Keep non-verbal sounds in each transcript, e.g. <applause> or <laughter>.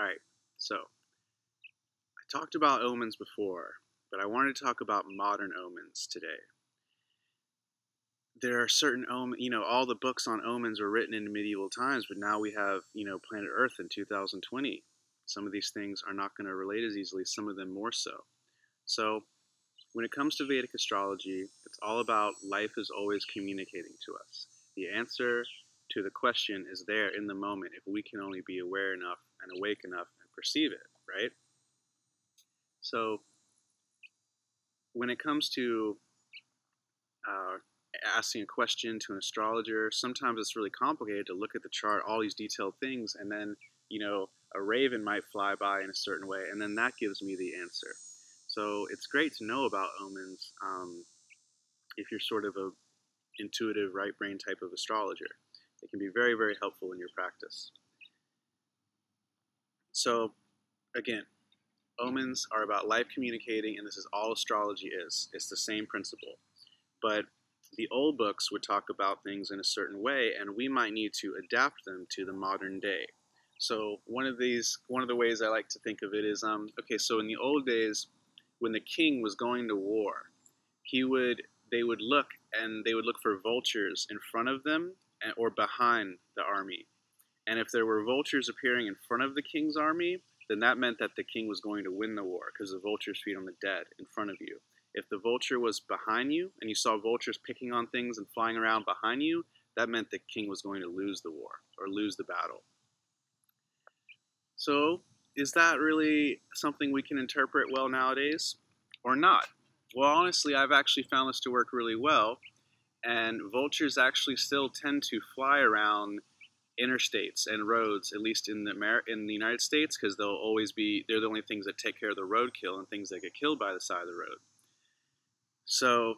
All right, so I talked about omens before, but I wanted to talk about modern omens today. There are certain omen, you know, all the books on omens were written in medieval times, but now we have, you know, planet Earth in 2020. Some of these things are not going to relate as easily, some of them more so. So, when it comes to Vedic astrology, it's all about life is always communicating to us. The answer to the question is there in the moment if we can only be aware enough and awake enough and perceive it, right? So, when it comes to uh, asking a question to an astrologer, sometimes it's really complicated to look at the chart, all these detailed things, and then, you know, a raven might fly by in a certain way, and then that gives me the answer. So it's great to know about omens um, if you're sort of a intuitive right brain type of astrologer. Can be very, very helpful in your practice. So, again, omens are about life communicating, and this is all astrology is. It's the same principle. But the old books would talk about things in a certain way, and we might need to adapt them to the modern day. So one of these, one of the ways I like to think of it is, um, okay, so in the old days, when the king was going to war, he would, they would look and they would look for vultures in front of them or behind the army. And if there were vultures appearing in front of the king's army, then that meant that the king was going to win the war because the vultures feed on the dead in front of you. If the vulture was behind you and you saw vultures picking on things and flying around behind you, that meant the king was going to lose the war or lose the battle. So, is that really something we can interpret well nowadays or not? Well, honestly, I've actually found this to work really well and vultures actually still tend to fly around interstates and roads, at least in the Amer- in the United States, because they'll always be they're the only things that take care of the roadkill and things that get killed by the side of the road. So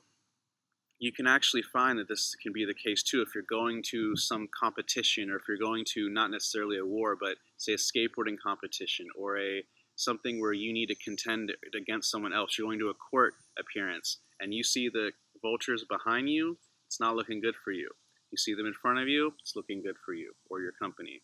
you can actually find that this can be the case too if you're going to some competition or if you're going to not necessarily a war, but say a skateboarding competition or a something where you need to contend against someone else. You're going to a court appearance and you see the vultures behind you it's not looking good for you. You see them in front of you, it's looking good for you or your company.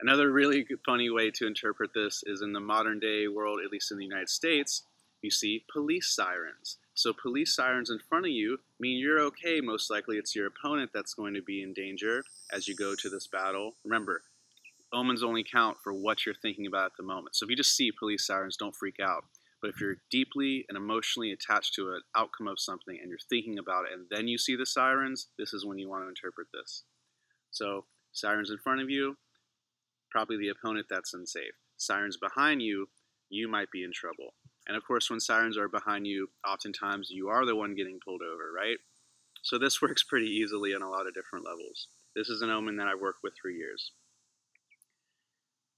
Another really funny way to interpret this is in the modern day world, at least in the United States, you see police sirens. So police sirens in front of you mean you're okay. Most likely it's your opponent that's going to be in danger as you go to this battle. Remember, omens only count for what you're thinking about at the moment. So if you just see police sirens, don't freak out. But if you're deeply and emotionally attached to an outcome of something and you're thinking about it and then you see the sirens, this is when you want to interpret this. So, sirens in front of you, probably the opponent that's unsafe. Sirens behind you, you might be in trouble. And of course, when sirens are behind you, oftentimes you are the one getting pulled over, right? So this <laughs> works pretty easily on a lot of different levels. This is an omen that I've worked with for years.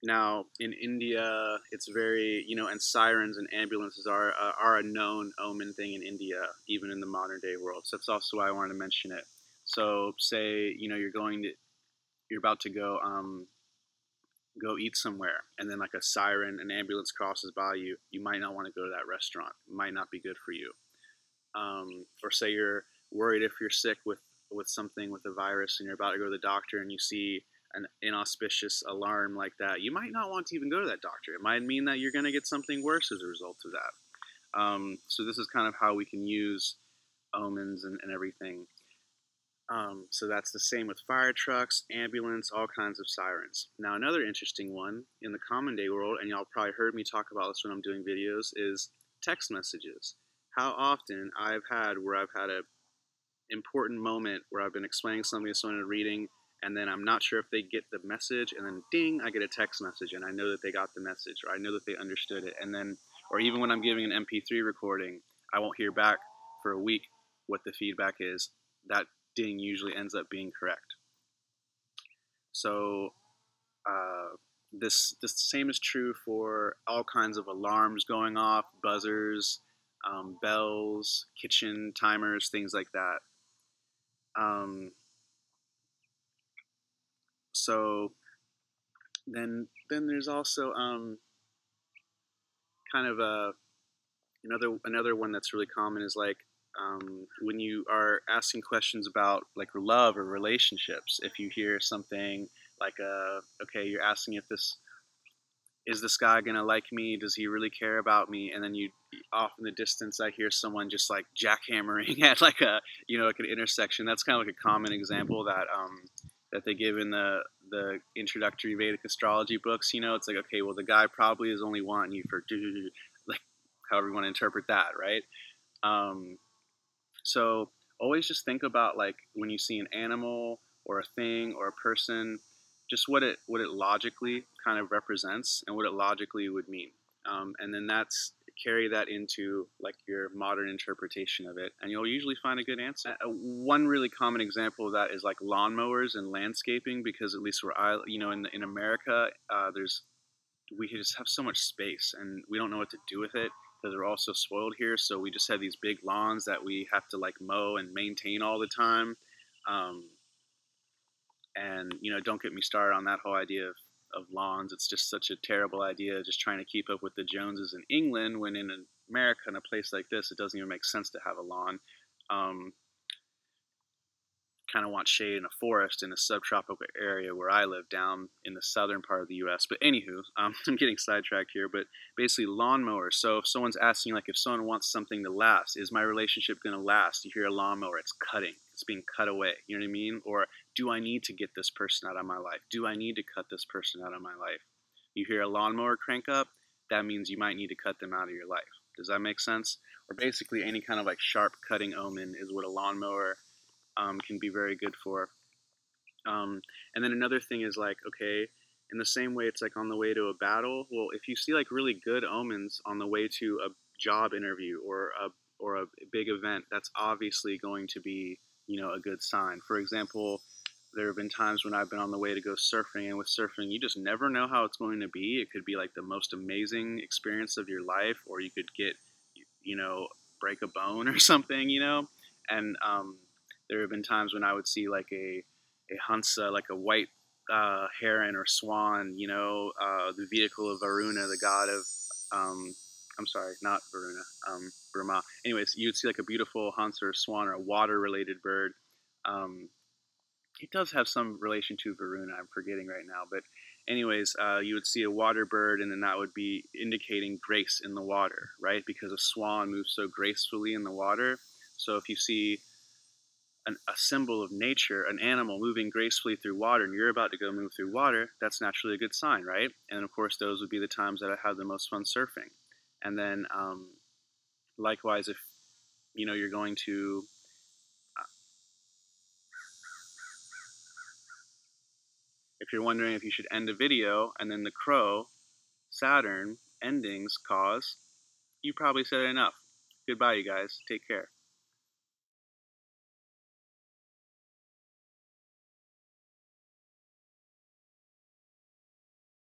Now in India, it's very you know, and sirens and ambulances are uh, are a known omen thing in India, even in the modern day world. So that's also why I wanted to mention it. So say you know you're going to, you're about to go um, go eat somewhere, and then like a siren, an ambulance crosses by you, you might not want to go to that restaurant. It might not be good for you. Um, or say you're worried if you're sick with with something with a virus and you're about to go to the doctor and you see an inauspicious alarm like that, you might not want to even go to that doctor. It might mean that you're going to get something worse as a result of that. Um, so this is kind of how we can use omens and, and everything. Um, so that's the same with fire trucks, ambulance, all kinds of sirens. Now another interesting one in the common day world, and y'all probably heard me talk about this when I'm doing videos, is text messages. How often I've had where I've had a important moment where I've been explaining something to someone in reading and then I'm not sure if they get the message, and then ding, I get a text message, and I know that they got the message, or I know that they understood it, and then, or even when I'm giving an MP3 recording, I won't hear back for a week what the feedback is. That ding usually ends up being correct. So, uh, this the same is true for all kinds of alarms going off, buzzers, um, bells, kitchen timers, things like that. Um, so then then there's also um, kind of a another another one that's really common is like um, when you are asking questions about like love or relationships if you hear something like uh, okay you're asking if this is this guy gonna like me? Does he really care about me? And then you off in the distance, I hear someone just like jackhammering <laughs> at like a you know like an intersection. That's kind of like a common example that um, that they give in the the introductory Vedic astrology books. You know, it's like okay, well the guy probably is only wanting you for <laughs> like however you want to interpret that, right? Um, so always just think about like when you see an animal or a thing or a person just what it what it logically kind of represents and what it logically would mean um, and then that's carry that into like your modern interpretation of it and you'll usually find a good answer. Uh, one really common example of that is like lawnmowers and landscaping because at least where i you know in, in america uh, there's we just have so much space and we don't know what to do with it because we're all so spoiled here so we just have these big lawns that we have to like mow and maintain all the time um, and you know, don't get me started on that whole idea of, of lawns. It's just such a terrible idea, just trying to keep up with the Joneses in England when in America, in a place like this, it doesn't even make sense to have a lawn. Um, kind of want shade in a forest in a subtropical area where I live down in the southern part of the U.S. But anywho, um, <laughs> I'm getting sidetracked here. But basically, lawnmowers. So if someone's asking, like, if someone wants something to last, is my relationship going to last? You hear a lawnmower, it's cutting, it's being cut away. You know what I mean? Or do I need to get this person out of my life? Do I need to cut this person out of my life? You hear a lawnmower crank up, that means you might need to cut them out of your life. Does that make sense? Or basically, any kind of like sharp cutting omen is what a lawnmower um, can be very good for. Um, and then another thing is like, okay, in the same way it's like on the way to a battle. Well, if you see like really good omens on the way to a job interview or a or a big event, that's obviously going to be you know a good sign. For example, there have been times when I've been on the way to go surfing, and with surfing, you just never know how it's going to be. It could be like the most amazing experience of your life, or you could get, you know, break a bone <laughs> or something, you know. And um, there have been times when I would see like a a hansa, like a white uh, heron or swan, you know, uh, the vehicle of Varuna, the god of, um, I'm sorry, not Varuna, um, Brahma. Anyways, you'd see like a beautiful hansa or swan or a water-related bird. Um, it does have some relation to Varuna. I'm forgetting right now, but anyways, uh, you would see a water bird, and then that would be indicating grace in the water, right? Because a swan moves so gracefully in the water. So if you see an, a symbol of nature, an animal moving gracefully through water, and you're about to go move through water, that's naturally a good sign, right? And of course, those would be the times that I have the most fun surfing. And then, um, likewise, if you know you're going to uh, if you're wondering if you should end a video and then the crow, Saturn, endings cause, you probably said enough. Goodbye, you guys. Take care.